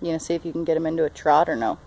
You know, see if you can get him into a trot or no.